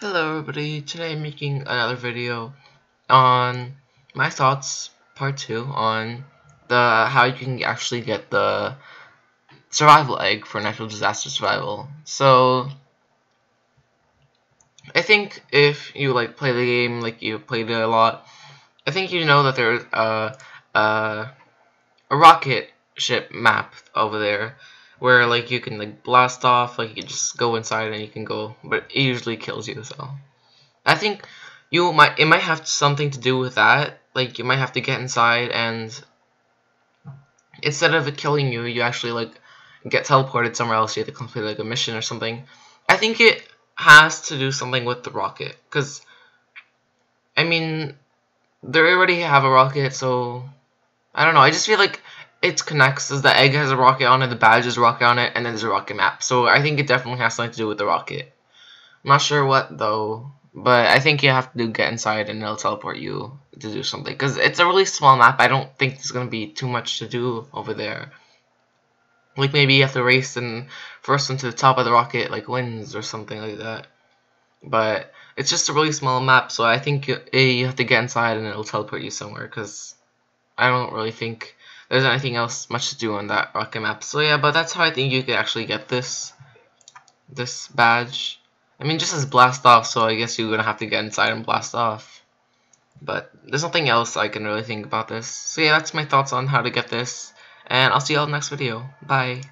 Hello everybody, today I'm making another video on my thoughts part 2 on the how you can actually get the survival egg for natural disaster survival. So I think if you like play the game like you played it a lot, I think you know that there's a, a, a rocket ship map over there where like you can like blast off, like you just go inside and you can go, but it usually kills you. So I think you might it might have something to do with that. Like you might have to get inside and instead of it killing you, you actually like get teleported somewhere else. You have to complete like a mission or something. I think it has to do something with the rocket because I mean they already have a rocket, so I don't know. I just feel like it connects the egg has a rocket on it, the badge has a rocket on it, and then there's a rocket map. So I think it definitely has something to do with the rocket. I'm not sure what though, but I think you have to get inside and it'll teleport you to do something. Because it's a really small map, I don't think there's going to be too much to do over there. Like maybe you have to race and first one to the top of the rocket like wins or something like that. But it's just a really small map, so I think you, eh, you have to get inside and it'll teleport you somewhere. Because I don't really think there's anything else much to do on that rocket map. So yeah, but that's how I think you could actually get this this badge. I mean, just as blast off, so I guess you're gonna have to get inside and blast off. But there's nothing else I can really think about this. So yeah, that's my thoughts on how to get this. And I'll see y'all in the next video. Bye.